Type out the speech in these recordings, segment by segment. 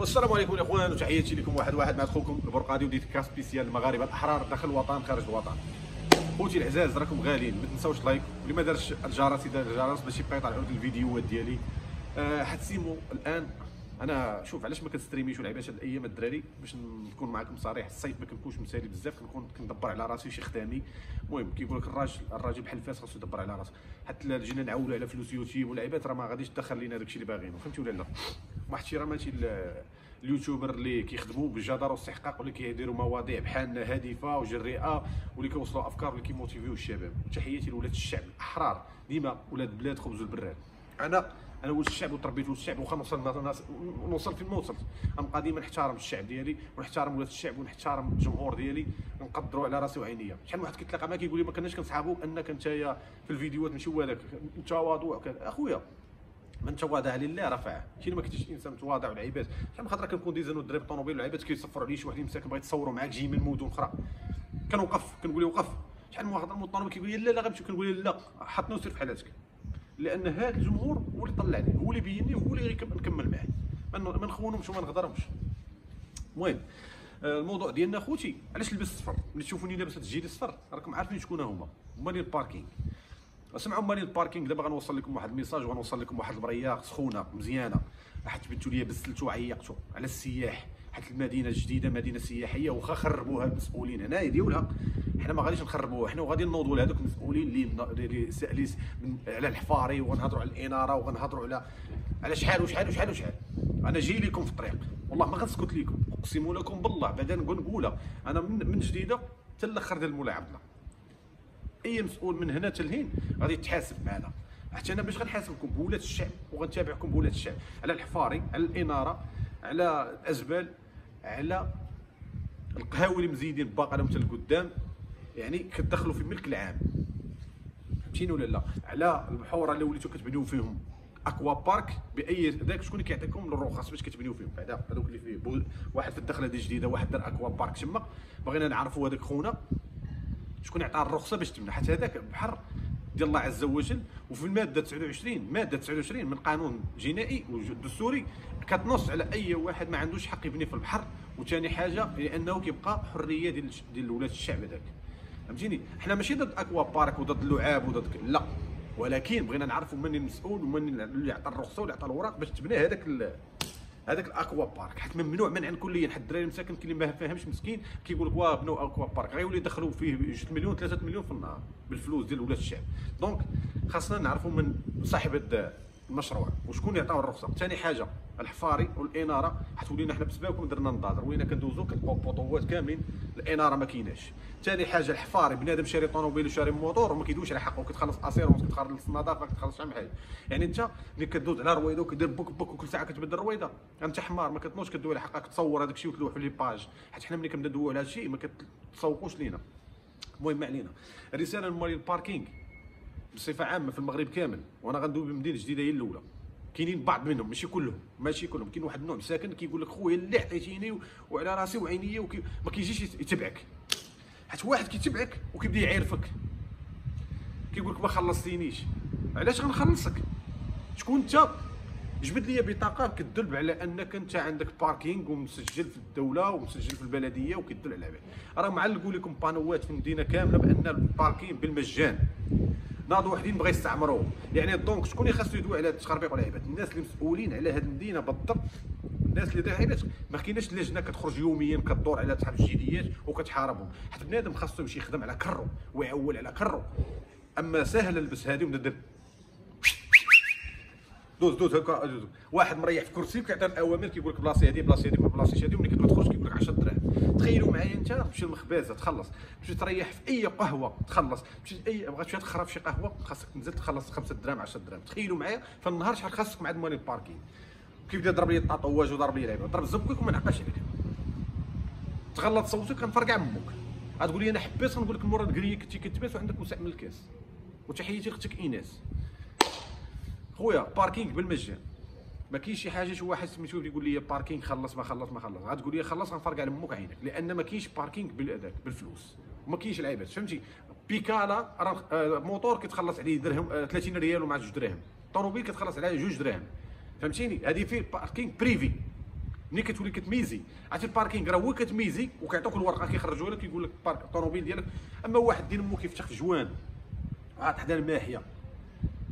والسلام عليكم الإخوان وتحياتي لكم واحد واحد مع أخوكم البرقادي و dédicace spéciale المغاربة. الأحرار داخل الوطن خارج الوطن. خوتي العزاز راكم غاليين ما تنساوش like. واللي ما دارش الجرس يدار الجرس باش يبقى يطلعوا الفيديوهات ديالي. أه حتسيمو الآن أنا شوف علاش ما كنستريميش والعيبات هاد الأيام الدراري. باش نكون معكم صريح الصيف ما كنكونش مسالي بزاف كنكون كندبر على راسي شي خدامي. المهم كيقول لك الراجل الراجل بحال الفاس خاصو يدبر على راسه حتى جينا نعولوا على فلوس يوتيوب والعيبات راه ما غاديش تدخل لينا داكشي اللي باغينه فهمتي ولا لا؟ مع احتراماتي اليوتيوبر اللي كيخدموا بالجدارة والاستحقاق واللي كيديروا مواضيع بحالنا هادفة وجريئه واللي كيوصلوا أفكار واللي كيموتيفيو الشباب. تحياتي لولاد الشعب الأحرار. ديما ولاد بلاد خبز البراد. أنا أنا ولد الشعب وتربيت ولد الشعب واخا نوصل نوصل فين ما وصلت نبقى ديما نحترم الشعب ديالي ونحترم ولاد الشعب ونحترم الجمهور ديالي ونقدروا على راسي وعينيا. شحال واحد كيتلاقى معاك كيقول لي ما كناش كنصحابو أنك انت في الفيديوهات ماشي هو هذاك تواضع وكذا أخويا. من تواضع لله رفعه. شي ما كنتيش انسان متواضع والعيبات شحال من خطرة كنكون ديزانو الدراري بالطوموبيل والعيبات كيصفروا عليه شي واحد مساكن بغا يتصوروا معاك جاي من مدن أخرى. كنوقف كنقول له وقف. شحال من واحد من كيقول لي لا لا غنمشي. كنقول لا. حطني وسير في حالاتك. لأن هذا الجمهور هو اللي طلعني هو اللي بيني هو اللي نكمل معاه. ما نخونهمش وما نغدرهمش المهم آه، الموضوع ديالنا خوتي علاش لبس صفر ملي تشوفوني لابس هاد الجيلي صفر راكم عارفين شكون هما. هما ديال ال parking. اسمعوا مالين ال parking دابا غنوصل لكم واحد ال message وغنوصل لكم واحد البريه سخونة مزيانة. حيت جبتوا لي بسلتوا وعيقتوا على السياح. حيت المدينة الجديدة مدينة سياحية واخا خربوها المسؤولين. هنايا ديولها حنا ما غاديش نخربوها. حنا غادي نوضوا لهذوك المسؤولين اللي على الحفاري وغنهضروا على الإنارة وغنهضروا على على شحال وشحال وشحال وشحال. أنا جاي لكم في الطريق. والله ما غنسكت لكم أقسم لكم بالله بعدا نقول نقولها. أنا من, من جديدة حتى الأخر ديال مولاي عبد الله. أي مسؤول من هنا لهين غادي يتحاسب معنا. حتى أنا باش غنحاسبكم بولاد الشعب وغنتابعكم بولاد الشعب على الحفاري على الإنارة على الأزبال على القهاوي اللي مزيدين باقا حتى لقدام. يعني كتدخلوا في ملك العام. فهمتيني ولا لا؟ على البحورة اللي وليتوا كتبنيو فيهم. أكوا بارك بأي ذاك شكون كيعطيكم الرخص باش كتبنيو فيهم. بعدا هذوك اللي فيه واحد في الدخلة دي جديدة واحد دار أكوا بارك تما. بغينا نعرفوا هذاك خونا. شكون عطاه الرخصة باش تبنى حتى هذاك البحر ديال الله عز وجل وفي المادة 29 مادة 29 من قانون جنائي ودستوري كتنص على أي واحد ما عندوش حق يبني في البحر. وثاني حاجة لأنه كيبقى حرية ديال ديال ولاد الشعب هذاك. فهمتيني؟ حنا ماشي ضد أكوا بارك وضد اللعاب وضد لا. ولكن بغينا نعرفوا من المسؤول ومن اللي عطى الرخصة واللي عطى الاوراق باش تبنى هذاك هذاك ال aqua parc. حيت ممنوع منعا كليا. حد الدراري مساكن اللي ما فاهمش مسكين كيقول لك واه بنوا aqua parc. غيولي يدخلوا فيه 2 مليون 3 مليون في النهار بالفلوس ديال ولاد الشعب. donc خاصنا نعرفوا من صاحب المشروع وشكون اللي عطاو الرخصة؟ ثاني حاجة الحفاري والإنارة. حتولينا حنا بسببكم درنا نضاضر وين كندوزو كنلقاو بوطوات كاملين الإنارة ما كايناش. ثاني حاجة الحفاري بنادم شاري طوموبيل وشاري موتور وما كيدويش على حقه. كتخلص assurance كتخلص النظافه كتخلص شحال من حاجة. يعني أنت ملي كدوز على رويده وكدير بوك بوك وكل ساعة كتبدل الرويده أنت حمار ما كتنوضش كدوي على حقك تصور هذاك الشيء وتلوح في les pages حيت حنا ملي كنبدا ندويو على هذا الشيء ما كتسوقوش لينا. المهم ما علينا. رسالة لمالي ال parking بصفة عامة في المغرب كامل. وأنا غندوي بمدينة جديدة هي الأولى. كاينين بعض منهم ماشي كلهم ماشي كلهم. كاين واحد النوع ساكن كيقول لك خويا اللي عطيتيني وعلى راسي وعينيا وكي ما كيجيش يتبعك. حيت واحد كيتبعك وكيبدا يعرفك. كيقول لك ما خلصتينيش. علاش غنخلصك؟ شكون أنت؟ جبد لي بطاقة كتدل على أنك أنت عندك parking ومسجل في الدولة ومسجل في البلدية وكتدل على راه معلقوا لكم بانوات في المدينة كاملة بأن ال parking بالمجان. ناضوا وحدين بغا يستعمروه. يعني donc شكون اللي خاصو يدوي على هذا التخربيق والعيبات الناس اللي مسؤولين على هذه المدينة بالضبط. الناس اللي دايرين ما كايناش لجنة كتخرج يوميا كدور على صحاب الجيليات وكتحاربهم. حيت بنادم خاصو يمشي يخدم على كرو ويعول على كرو. أما ساهل نلبس هذه وندير دوز دوز هكا واحد مريح في كرسي كيعطي الأوامر كيقول لك هذه بلاصي هذه ما بلاصيش هذه وملي كتبغي تخرج كيقول لك 10 دراهم. تخيلوا معايا انت تمشي للمخبازة تخلص. تمشي تريح في أي قهوة تخلص. تمشي أي بغيت تمشي تخرب شي قهوة خاصك تنزل تخلص 5 دراهم 10 دراهم. تخيلوا معايا في النهار شحال خاصك مع مالي ال parking. كيف يضرب لي التطواج وضرب لي لعيبه ضرب زبكك وما نعقلش عليك. تغلط صوتك كنفرقع أمك غتقول لي أنا حبيت غنقول لك المره الكريه كنتي كتبات وعندك وسع من الكاس. وتحياتي لأختك إيناس. خويا باركينغ بالمجان. ما كاينش شي حاجة شي واحد سميتو يقول لي باركينغ خلص ما خلص ما خلص. غتقول لي خلص غنفرق على أمك عينك لأن ما كاينش باركينغ بالاداك بالفلوس. وما كاينش العيبات. فهمتي؟ بيكالا راه موتور كتخلص عليه درهم 30 ريال ومع 2 دراهم طوموبيل كتخلص عليه 2 دراهم فهمتيني؟ هذه فيه باركينغ بريفي ملي كتولي كتميزي. عرفتي الباركينغ راه هو كتميزي وكيعطوك الورقة كيخرجوها لك كيقول لك بارك الطوموبيل ديالك. أما واحد دين مو كيفتح في جوان. عاد حدا الماحية.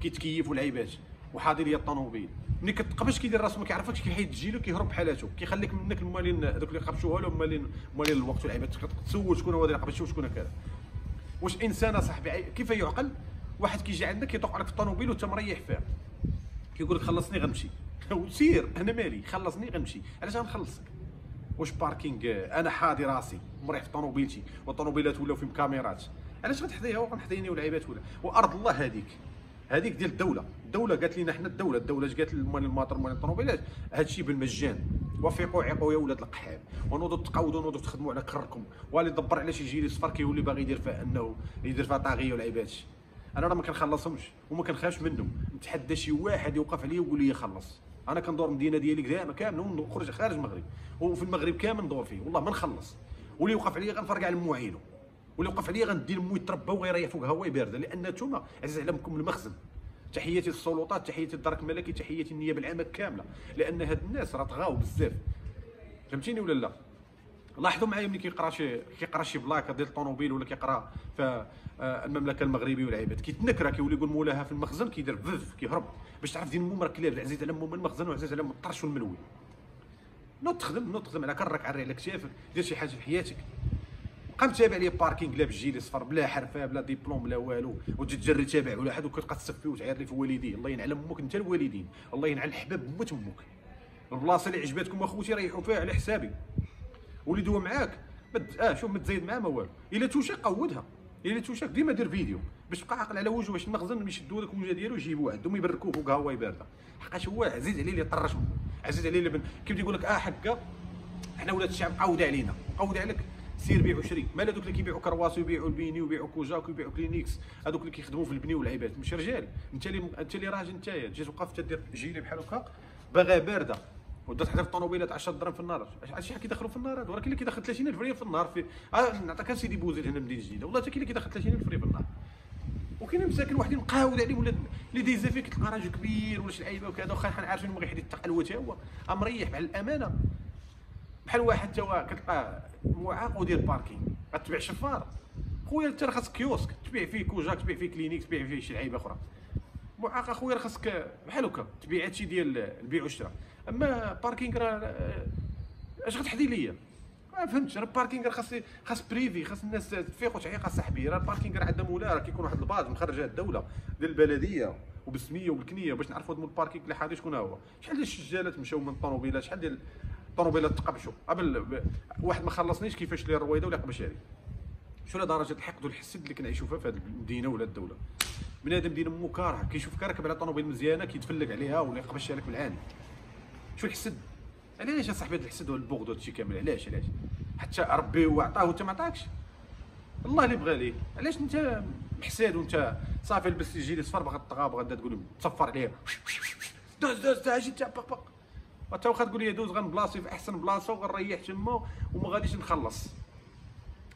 كيتكيف والعيبات وحاضر ليا الطوموبيل. ملي كتقبش كيدير راسو ما كيعرفكش كيحيد تجيلو كيهرب بحالاتو. كيخليك منك المالين دوك اللي قبشوها له مالين مالين الوقت والعيبات كتسول شكون هو اللي قبشو وشكون كذا واش إنسان اصاحبي كيف يعقل؟ واحد كيجي عندك كيطوق عليك في الطوموبيل وانت مريح فيها. كيقول لك خلصني غنمشي. سير أنا مالي. خلصني غنمشي. علاش غنخلصك؟ واش parking؟ أنا حاضي راسي. مريح في طوموبيلتي والطوموبيلات ولاو فيهم كاميرات. علاش غتحديها وغنحديني والعيبات ولا. وأرض الله هذيك. هذيك ديال الدولة. الدولة قالت لنا حنا الدولة. الدولة قالت للمال الماطر مال الطوموبيلات هذا الشيء بالمجان. وفيقوا عيقوا يا ولاد القحاب. ونوضوا تقاودوا ونوضوا تخدموا على كركم. واللي دبر على شي gilet صفر كيولي باغي يدير فيها أنه يدير فيها طاغيه والعيبات أنا راه ما كنخلصهمش وما كنخافش منهم. نتحدى شي واحد يوقف عليا ويقول لي خلص أنا كندور المدينة ديالي كذا كامل ونخرج خارج المغرب. وفي المغرب كامل ندور فيه. والله ما نخلص. واللي يوقف عليا غنفرقع لمو عينو واللي يوقف عليا غندي لمو يتربى وغيريح فوق هواء بارده لأن نتوما عزيز عليكم المخزن تحياتي للسلطات تحياتي للدرك الملكي تحياتي النيابة العامة كاملة. لأن هاد الناس راه طغاو بزاف. فهمتيني ولا لا؟ لاحظوا معايا ملي كيقرا شي كيقرا شي بلاكه ديال الطوموبيل ولا كيقرا في آه، المملكة المغربية والعيبات كيتنكر كيولي يقول مولاها في المخزن كيدير بف كيهرب. باش تعرف دين مو كلاب عزيز على من المخزن وعزيز على الطرش والملوي نوض تخدم نوض تخدم على كرك على كتافك دير شي حاجة في حياتك. قام تابع لي باركينغ لا بالجيلي صفر بلا حرفة بلا ديبلوم بلا والو. وتجي تجري تابع ولا حد وكتبقى تسفي وتعير لي في والديه الله ينعل أمك أنت الوالدين. الله ينعل الحباب موت أمك. البلاصة اللي عجبتكم أخوتي ريحوا فيها على حسابي. وليدوا معاك. مد... آه شوف ما معاه ما والو. إلا توشك قودها. إلا توشك ديما دير فيديو. باش تبقى عاقل على وجهه واش المخزن يشدوا لك الوجه ديالو يجيبوه عندهم يبركوه فوق هواي بارده حقاش هو عزيز عليه اللي طرش. عزيز عليه اللي بن... كيف يقول لك آه حكا حنا ولاد الشعب قود علينا. قود عليك. سير بيع وشري. مال هذوك اللي كيبيعوا كرواس ويبيعوا البيني ويبيعوا كوجاك ويبيعوا كلينيكس. هذوك اللي كيخدموا في البني والعيبات مش رجال. انت اللي انت اللي راجل انت جيت وقفت تدير جيلي بحال هكا باغا بارده. ودات حتى الطوموبيلات 10 درهم في النهار. شحال كيدخلوا في النهار هذا؟ ولكن اللي كيدخل 30000 ريال في النهار في آه نعطيك سيدي بوزيد هنا مدينة جديدة. والله حتى كاين اللي كيدخل 30000 ريال في النهار. وكاين مساكن واحدين مقاود عليهم ولا اللي دايزه فيه كتلقى راجل كبير ولا شي لعيبة وكذا واخا حنا عارفين ما غيحيد التقل حتى هو. مريح بحال الأمانة. بحال واحد توا كتلقاه معاق ودير parking غتبيع شفار. خويا انت راه خاصك كيوسك. تبيع فيه كوجاك تبيع فيه كلينيك تبيع فيه شي لعيبة أخرى. معاق أخويا راه خاصك بحال هكا. تبيع هادشي ديال البيع والشراء. أما parking راه أش غتحدي ليا؟ ما فهمتش. راه ال parking راه خاص خاص privé خاص الناس تفيق وتعيق صاحبي. راه ال parking راه عندنا مولاه راه كيكون واحد الباز مخرجها الدولة ديال البلدية وبالسمية وبالكنيه باش نعرفوا هذا ال parking اللي حاضي شكون هو. شحال ديال الشجالات مشاو من الطوموبيلات؟ شحال ديال الطوموبيلات تقبشوا قبل واحد ما خلصنيش كيفاش لي الرويدة ولا قبش عليه شو درجة الحقد والحسد اللي كنعيشوا فيها في هذه المدينة ولا الدولة؟ بنادم دين مو كاره كيشوفك راكب على طوموبيل مزيانة كيتفلق عليها ولا يقبش عليك بالعاني. شو الحسد؟ علاش اصاحبي هذا الحسد والبغض وهادشي كامل؟ علاش علاش؟ حتى ربي وعطاه وانت ما عطاكش. الله اللي بغى ليه. علاش انت محساد وانت صافي لبس يجي لي صفر باغا تطغى باغا تقول تصفر عليه دوز دوز أجي انت باك باك وانت واخا تقول لي دوز غنبلاصي في أحسن بلاصة وغنريح تما وما غاديش نخلص.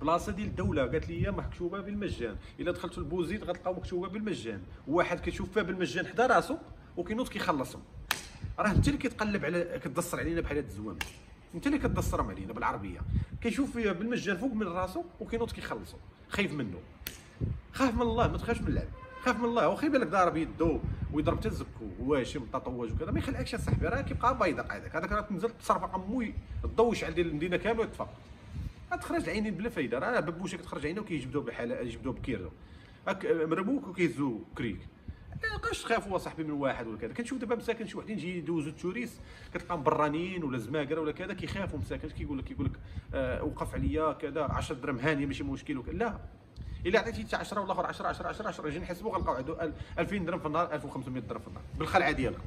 بلاصة ديال الدولة قالت لي مكتوبة بالمجان. إلا دخلتوا البوزيد غتلقاو مكتوبة بالمجان. واحد كيشوف فيها بالمجان حدا راسو وكينوض كيخلصهم. راه انت اللي كتقلب على كتدصر علينا بحال هاد الزوام. انت اللي كتدصرهم علينا بالعربية. كيشوف فيها بالمجان فوق من راسو وكينوض كيخلصو. خايف منه. خاف من الله ما تخافش من العبد خاف من الله. واخا يبان لك ضارب يدو ويضرب حتى الزكو واشم تطوج وكذا ما يخلعكش صاحبي. راه كيبقى بيضاء هذاك هذاك راه تنزل تصرف قمو الضوء يشعل ديال المدينة كاملة ويطفى غتخرج العينين بلا فايدة. راه ببوشه كتخرج عينه وكيجبدو بحال يجبدو بكيرو. هاك مربوك وكيهزو كريك. لقاش تخافوا صاحبي من واحد ولا كذا؟ كنشوف دابا مساكن شي وحدين يجي يدوزوا التوريست كتلقاهم برانيين ولا زماكره ولا كذا كيخافوا مساكن. كيقول لك كيقول لك آه وقف عليا كذا 10 درهم هانية ماشي مشكل لا. إلا عطيتي حتى 10 ولا اخر 10 10 10 10 أجي نحسبوا غنلقاو عنده 2000 درهم في النهار 1500 درهم في النهار بالخلعة ديالك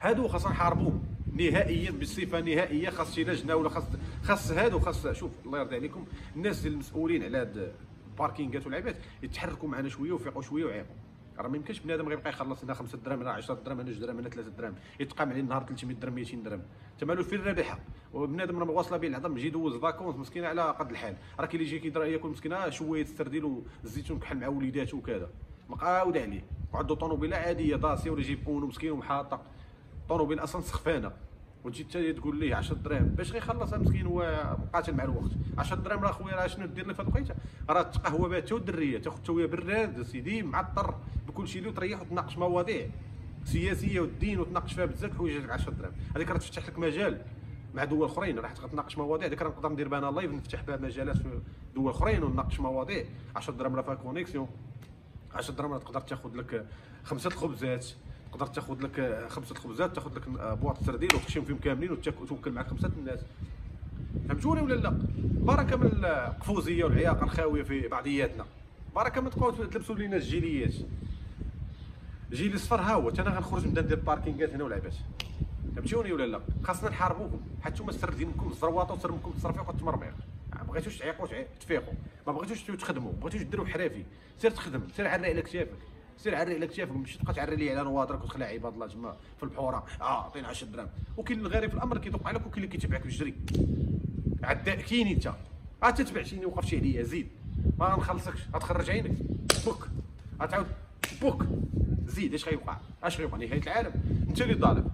هادو خاصنا نحاربوهم نهائيا بصفه نهائية خاص شي لجنة ولا خاص خاص هادو خاص شوف الله يرضي عليكم الناس المسؤولين على هاد الباركينغات والعباد يتحركوا معنا شوية ويفيقوا شوية ويعيقوا. راه ما يمكنش بنادم غيبقى يخلص هنا 5 دراهم هنا 10 دراهم هنا 2 دراهم هنا 3 دراهم يتقام عليه النهار 300 درهم 200 درهم. انت مالو فين الربحه وبنادم راه واصله به العظم يجي يدوز vacances مسكين على قد الحال. راه كي اللي يجي كيدرا ياكل مسكين شوية السرديل والزيتون كحل مع وليداته وكذا. مقاود عليه. وعنده طوموبيله عادية داسيه ولا يجيب Uno مسكين ومحاطة. طوموبيل أصلا سخفانة. وتجي حتى تقول ليه 10 دراهم باش غيخلصها مسكين هو مقاتل مع الوقت. 10 دراهم راه خويا راه شنو دير لك في الوقيته؟ راه تقهوى بها حتى والدريه تاخذ حتى براد سيدي معطر بكل شيء وتناقش مواضيع سياسية والدين وتناقش فيها بزاف الحوايج لك 10 دراهم. هذيك راه تفتح لك مجال مع دول أخرين راح تناقش مواضيع هذيك راه نقدر ندير بها أنا live نفتح بها مجالات في دول أخرين ونناقش مواضيع 10 دراهم راه فيها كونيكسيون 10 دراهم راه تقدر تاخذ لك خمسة الخبزات. تقدر تاخذ لك خمسة الخبزات تاخذ لك بواط السردين وتخشم فيهم كاملين وتوكل معك خمسة الناس. فهمتوني ولا لا؟ بركه من القفوزية والعياقه الخاوية في بعضياتنا بركه من تبقاو تلبسوا لينا الجيليات. جيلي الصفر ها هو أنا غنخرج نبدا ندير باركينغات هنا ولعبات فهمتوني ولا لا؟ خاصنا نحاربوكم. حيت نتوما السر ديالكم الزرواطه وسر منكم التصرفيق والتمرميق ما بغيتوش تعيقوا تفيقوا. ما بغيتوش تخدموا. ما بغيتوش ديروا حرافي. سير تخدم سير عري على كتافك سير عري على كتافك ماشي تبقى تعري لي على نواضرك وتخلع عباد الله تما في البحورة. آه عطينا 10 دراهم. وكاين الغريب في الأمر كيدق عليك وكاين اللي كيتبعك ويجري عداء كاين أنت. آه تتبعتيني وقفتي عليا زيد. ما غنخلصكش غتخرج عينك. بوك. غتعاود بوك. زيد اش غيوقع؟ اش غيوقع؟ نهاية العالم. أنت اللي ظالم.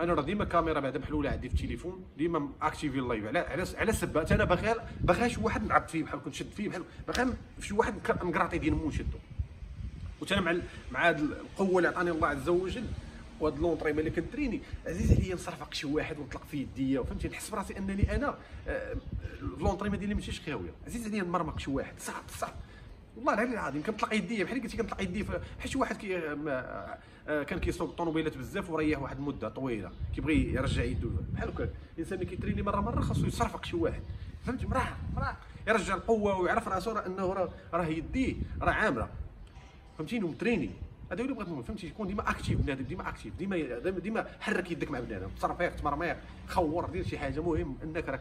أنا راه ديما كاميرا بعدا محلولة عندي في التليفون. ديما activé ال live. على على على سبات. أنا باغي باغي شي واحد نعض فيه بحال كنت شد فيه بحال باغي شي واحد نقراطي ديال مو نشدو. أنا مع مع هذه القوة اللي عطاني الله عز وجل وهاد l'entraînement اللي كنتريني عزيز عليا نصرفق شي واحد ونطلق في يديا فهمتي نحس براسي أنني أنا آه، l'entraînement ديالي ماشي خاويه عزيز عليا نمرمق شي واحد. صعب صعب. والله العلي العظيم كنطلق يديا بحال قلتي كنطلق يدي حيت شي واحد كي آه، كان كيسوق الطوموبيلات بزاف وريح واحد المده طويلة كيبغي يرجع يدو. بحال هكا الإنسان اللي كيتريني مرة مرة خاصو يصرفق شي واحد. فهمتي؟ مراه مراه. يرجع القوة ويعرف راسو أنه راه يديه راه عامرة. فهمتيني؟ ومتريني هذا اللي بغيت نقول فهمتي يكون ديما actif بنادم ديما actif ديما ديما حرك يدك مع بنادم تصرفيق تمرميق خور دير شي حاجة. مهم إنك راك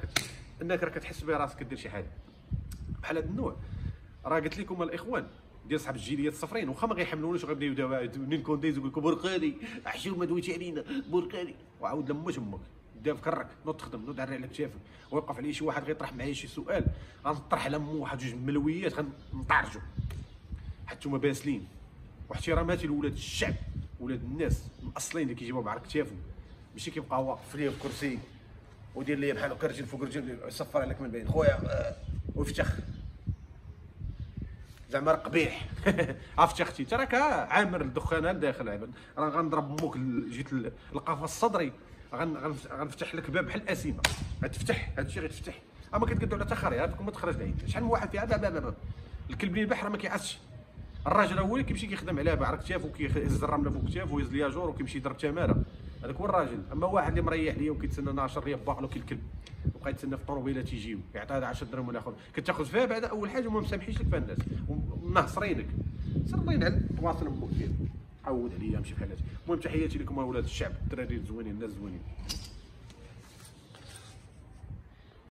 إنك راك تحس براسك كدير شي حاجة. بحال هذا النوع. راه قلت لكم الإخوان ديال صحاب الجيليات الصفرين واخا ما غيحملونيش وغيبداو يداو منين كون دايز يقول لكم برقالي حشومه دويتي علينا برقالي وعاود لما تمك دا في كرك نوض تخدم نوض على كتافك ويوقف عليه شي واحد غيطرح معايا شي سؤال غنطرح على مو واحد جوج ملويات غنطرجو. حتى هما باسلين واحتراماتي لولاد الشعب ولاد الناس المأصلين اللي كيجيبوا بعرق كتافهم. ماشي كيبقى واقف ليا في كرسي ودير لي بحال هكا رجل فوق رجل يصفر عليك من بعيد. خويا آه، ويفتخ. زعما راه قبيح. عرفتي أختي؟ انت راك عامر الدخان لداخل راه غنضرب موك جيت القفص الصدري. غنفتح لك باب بحال الأسيمة. غتفتح هادشي غيتفتح. أما كتقدروا على تخري هذاك ما تخرج العين شحال من واحد فيها؟ باب باب. الكلب اللي البحر ما كيعسش. الراجل هو اللي كيمشي كيخدم عليها بعرق كتافو وكيهز الرمله فوق كتافو ويهز لياجور وكيمشي يضرب تمارة. هذاك هو الراجل. أما واحد اللي مريح ليا وكيتسنى ناشر ليا باقلو كي الكلب وبقى يتسنى في الطوموبيله تيجيو يعطي هذا 10 درهم ولا اخر كتاخذ فيها بعد أول حاجة وما مسامحينش لك فيها الناس ومنهصرينك سير الله ينعل تواصل أمك عود عليا ماشي بحال هادشي. المهم تحياتي لكم أولاد الشعب. الدراري الزوينين الناس الزوينين.